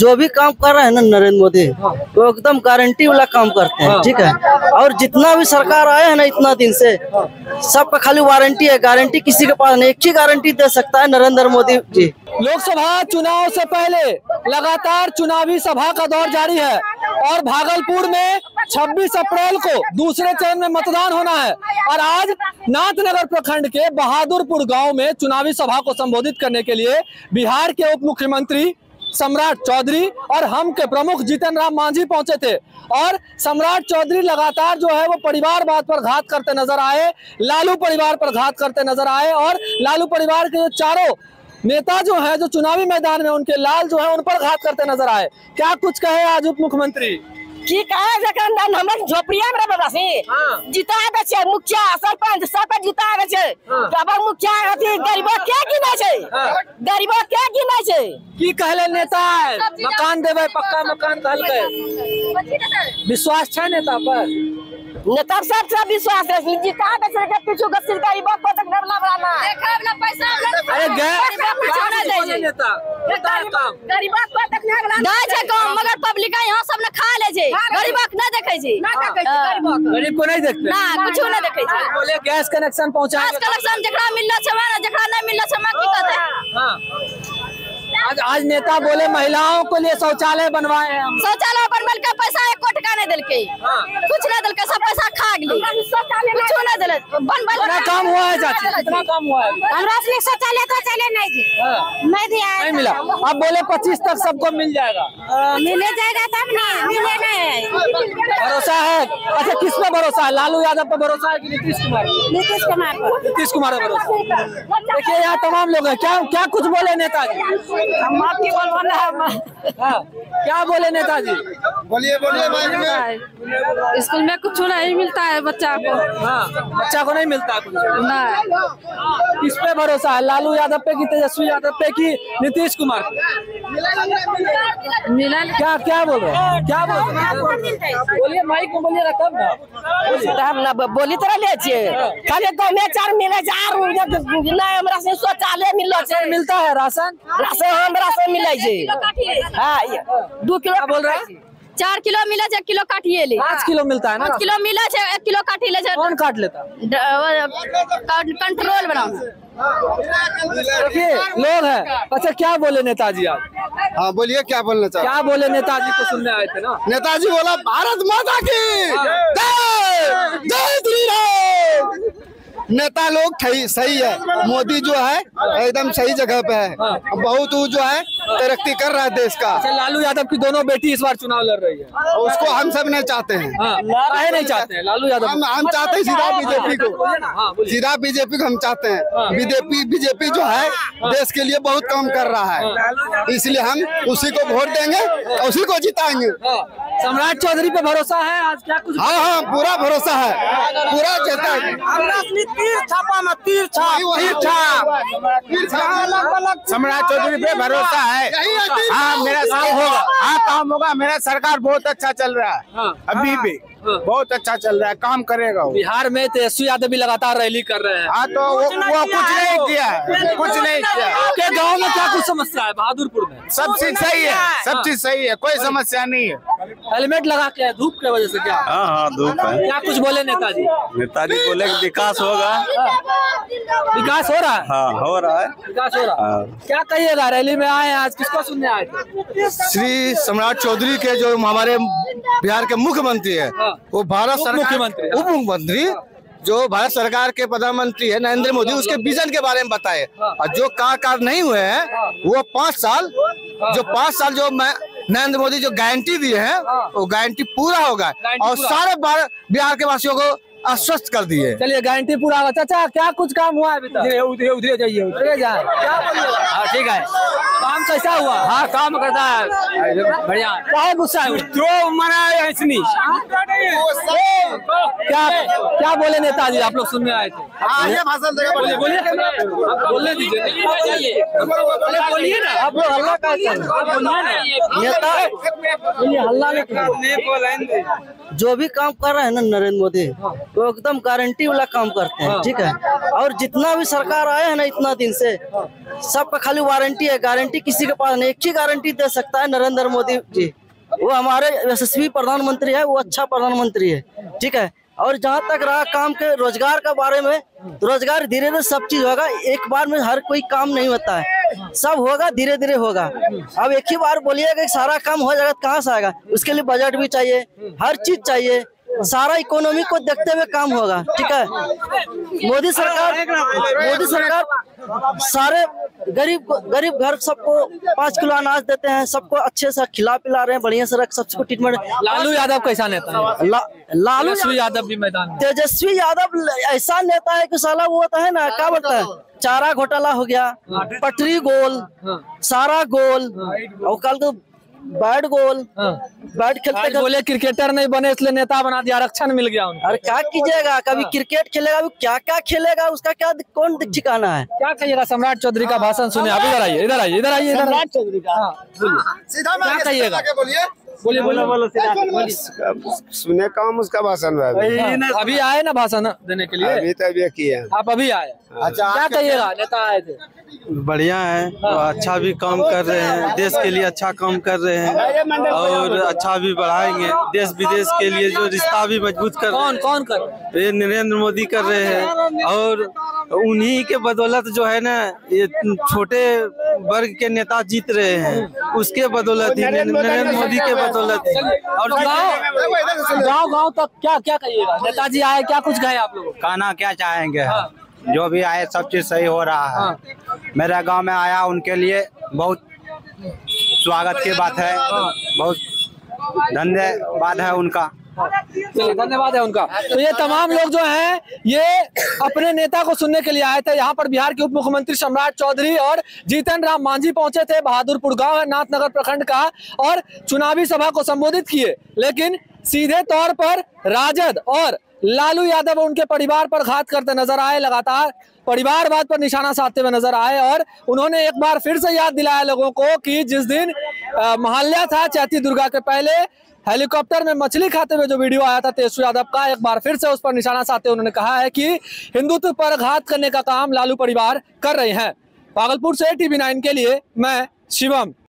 जो भी काम कर रहे हैं ना नरेंद्र मोदी वो एकदम गारंटी वाला काम करते हैं ठीक है? और जितना भी सरकार आए है ना इतना दिन से सबका खाली वारंटी है। गारंटी किसी के पास नहीं एक ही गारंटी दे सकता है नरेंद्र मोदी जी। लोकसभा चुनाव से पहले लगातार चुनावी सभा का दौर जारी है और भागलपुर में 26 अप्रैल को दूसरे चरण में मतदान होना है और आज नाथनगर प्रखंड के बहादुरपुर गाँव में चुनावी सभा को संबोधित करने के लिए बिहार के उप मुख्यमंत्री सम्राट चौधरी और हम के प्रमुख जीतन राम मांझी पहुँचे थे। और सम्राट चौधरी लगातार जो है वो परिवारवाद पर घात करते नज़र आए, लालू परिवार पर घात करते नज़र आए और लालू परिवार के जो चारों नेता जो है, जो चुनावी मैदान में उनके लाल जो है, उन पर घात करते नज़र आए। क्या कुछ कहे आज उप मुख्यमंत्री की कहे जकर नाम हमर झोपड़िया में रहबा से। हाँ। जिता दे छै मुखिया सरपंच सब जिता दे छै। हाँ। तबर मुखिया अथी गरीबो के गिनै छै। हाँ। गरीबो के गिनै छै। की कहले नेता है? मकान देवे पक्का मकान कहलकै विश्वास छै नेता पर? नेता सब सब विश्वास है। जिता दे छै के पीछू गस्ती गरीबो को तक डरला वाला ना गए पीछू नेता होता है काम। गरीबो को तक वाला दै छै कम मगर पब्लिक यहाँ सबने खा ले छै। गरीबक नहीं देखे छै। ना देखे छै गरीबो गरीब को नहीं देखते। ना कुछ नहीं देखे छै। बोले गैस कनेक्शन पहुँचा गैस कनेक्शन जकरा मिलना छै वहाँ जकरा नहीं मिलना छै वहाँ की कहते? हाँ। आज आज नेता बोले महिलाओं को लिए शौचालय बनवाए हैं हम. शौचालय बनबल के पैसा एको टका नहीं दिलकै। हाँ। कुछ नहीं दिलकै सब पैसा खा गेलै। कुछो नहीं दिले बनबल कितना काम हुआ है चाची। कितना काम हुआ है। हमरा से शौचालय तो चले नहीं छै। हाँ, नहीं दिया नहीं मिला। अब बोले पच्चीस तक सबको मिल जाएगा। मिले जाएगा तब नहीं मिले नहीं भरोसा है? अच्छा किस पे भरोसा है? लालू यादव पे भरोसा है कि नीतीश कुमार नीतीश कुमार नीतीश कुमार भरोसा देखिए यहाँ तमाम लोग हैं। क्या क्या कुछ बोले नेताजी? हम आपकी बोल बोल रहे हैं हाँ, क्या बोले नेताजी? बोलिए बोलिए माइक में स्कूल में कुछ नहीं मिलता है बच्चा को। हाँ बच्चा को नहीं मिलता कुछ। नहीं। किस पे भरोसा है लालू यादव पे की तेजस्वी यादव पे की नीतीश कुमार मिला क्या क्या बोल रहे क्या बोल रहे बोलिए माइक में बोलिएगा तब ना। हम ना बोली तरह ले छिए खाली तो में चार मिले चार? नहीं हमरा से शौचालय मिललो मिलता है राशन? राशन हमरा से मिले छै। हाँ दू किलो बोल रहे हैं? चार किलो मिले छै एक किलो काटिए ले। पाँच किलो मिलता है ना? पाँच किलो मिले छै एक किलो काटी ले कौन काट लेता? है कंट्रोल बनाओ देखिए लोग हैं। अच्छा क्या बोले नेताजी आप? हाँ बोलिए क्या बोलना चाहते क्या बोले नेताजी को सुनने आए थे ना? नेताजी बोला भारत माता की! नेता लोग सही सही है। मोदी जो है एकदम सही जगह पे है। बहुत वो जो है तरक्की कर रहा है देश का। अच्छा लालू यादव की दोनों बेटी इस बार चुनाव लड़ रही है। उसको हम सब नहीं चाहते हैं। हाँ काहे नहीं चाहते हैं? लालू यादव हम हम चाहते हैं सीधा बीजेपी को। हाँ सीधा बीजेपी को हम चाहते हैं। बीजेपी बीजेपी जो है देश के लिए बहुत काम कर रहा है। इसलिए हम उसी को वोट देंगे उसी को जिताएँगे। हाँ, सम्राट चौधरी पे भरोसा है? आज क्या कुछ हाँ हाँ पूरा भरोसा है। पूरा जीता तीर छापा में तीर सम्राट चौधरी पे भरोसा है। हाँ। मेरा काम होगा। हाँ काम होगा। मेरा सरकार बहुत अच्छा चल रहा है। हाँ। अभी भी हाँ। बहुत अच्छा चल रहा है। काम करेगा बिहार में तेजस्वी यादव भी लगातार रैली कर रहे हैं। हाँ तो वो, वो कुछ नहीं किया है। कुछ नहीं किया आपके गाँव में क्या कुछ समस्या है? बहादुरपुर में। सब चीज़ सही है। सब चीज़ सही है। कोई समस्या नहीं है। हेलमेट लगा के धूप के वजह से क्या? हाँ हाँ धूप है। क्या कुछ बोले नेताजी? नेताजी बोले कि विकास होगा। विकास हो रहा है? हाँ हो रहा है। विकास हो रहा है। हाँ। क्या कहिएगा रैली में आए आज? किसको सुनने आए थे? श्री सम्राट चौधरी के जो हमारे बिहार के मुख्यमंत्री है हाँ। वो भारत सरकार मुख्यमंत्री, हाँ। उप मुख्यमंत्री जो भारत सरकार के प्रधानमंत्री है नरेंद्र मोदी उसके विजन के बारे में बताए। और जो कार कार नहीं हुए हैं वो पाँच साल जो पाँच साल जो मैं नरेंद्र मोदी जो गारंटी दिए हैं हाँ। वो गारंटी पूरा होगा और सारे बिहार के वासियों को आश्वस्त कर दिए। चलिए गारंटी पूरा होगा। चाचा क्या कुछ काम हुआ है अभी तक? उधर उधर जाइए उधर। जाए। क्या बोलिएगा हाँ? ठीक है। काम कैसा हुआ? हाँ काम करता है। बढ़िया। क्या गुस्सा है? जो मना है इसनी। क्या क्या बोले नेताजी? आप लोग सुनने आए थे। बोलिए बोलिए। बोलने दीजिए। बोलिए। बोलिए ना। आप लोग हल्ला बोलिए हल्ला नहीं जो भी काम कर रहे हैं ना नरेंद्र मोदी वो एकदम गारंटी वाला काम करते हैं, ठीक है? और जितना भी सरकार आए है ना इतना दिन से, सबका खाली वारंटी है। गारंटी किसी के पास नहीं, एक ही गारंटी दे सकता है नरेंद्र मोदी जी। वो हमारे यशस्वी प्रधानमंत्री है, वो अच्छा प्रधानमंत्री है, ठीक है? और जहाँ तक रहा काम के रोज़गार का बारे में, रोज़गार धीरे धीरे सब चीज़ होगा। एक बार में हर कोई काम नहीं होता है। सब होगा धीरे धीरे होगा। अब एक ही बार बोलिएगा सारा काम हो जाएगा, कहाँ से आएगा? उसके लिए बजट भी चाहिए, हर चीज़ चाहिए। सारा इकोनॉमी को देखते हुए काम होगा ठीक है? मोदी सरकार मोदी सरकार सारे गरीब गरीब घर सबको पाँच किलो अनाज देते हैं सबको अच्छे से खिला पिला रहे हैं बढ़िया से रख सबको ट्रीटमेंट लालू यादव कैसा नेता है। ला, लालू यादव भी मैदान तेजस्वी यादव ऐसा नेता है कि साला वो होता है ना क्या बोलता है? चारा घोटाला हो गया पटरी गोल सारा गोल और कल तो बैट गोल। बैट खेलते बोले क्रिकेटर नहीं बने इसलिए नेता बना दिया आरक्षण मिल गया उनको। अरे क्या कीजिएगा? कभी क्रिकेट खेलेगा वो क्या क्या खेलेगा? उसका क्या कौन ठिकाना है? क्या कहिएगा सम्राट चौधरी का भाषण सुने आप इधर आइए इधर आइए इधर आइए इधर सम्राट चौधरी का। सीधा क्या कहिएगा? बोलिए बोलिए बोलिए सुने काम उसका भाषण में अभी आए ना भाषण देने के लिए? अभी तो अभी किए आप अभी आए? अच्छा क्या कहिएगा नेता आए थे? बढ़िया है। वो अच्छा भी काम कर रहे हैं देश के लिए अच्छा काम कर रहे हैं। और अच्छा भी बढ़ाएँगे। देश विदेश के लिए जो रिश्ता भी मज़बूत कर कौन कौन कर? ये नरेंद्र मोदी कर रहे हैं। और उन्हीं के बदौलत जो है ना ये छोटे वर्ग के नेता जीत रहे हैं। उसके बदौलत ही नरेंद्र मोदी के बदौलत ही। और गाँव गाँव गाँव तक क्या क्या कहिएगा? नेताजी आए क्या कुछ कहे आप लोग कहना क्या चाहेंगे? जो भी आए सब चीज़ सही हो रहा है। मेरा गाँव में आया उनके लिए बहुत स्वागत की बात है। बहुत धन्यवाद है उनका। धन्यवाद है उनका। तो ये तमाम लोग जो हैं, ये अपने नेता को सुनने के लिए आए थे। यहाँ पर बिहार के उप मुख्यमंत्री सम्राट चौधरी और जीतन राम मांझी पहुँचे थे बहादुरपुर गाँव है नाथनगर प्रखंड का, और चुनावी सभा को संबोधित किए। लेकिन सीधे तौर पर राजद और लालू यादव उनके परिवार पर घात करते नज़र आए, लगातार परिवारवाद पर निशाना साधते हुए नज़र आए, और उन्होंने एक बार फिर से याद दिलाया लोगों को कि जिस दिन महाल्या था चैती दुर्गा के पहले हेलीकॉप्टर में मछली खाते हुए जो वीडियो आया था तेजस्वी यादव का, एक बार फिर से उस पर निशाना साधते उन्होंने कहा है कि हिंदुत्व पर घात करने का काम लालू परिवार कर रहे हैं। भागलपुर से टीवी नाइन के लिए मैं शिवम।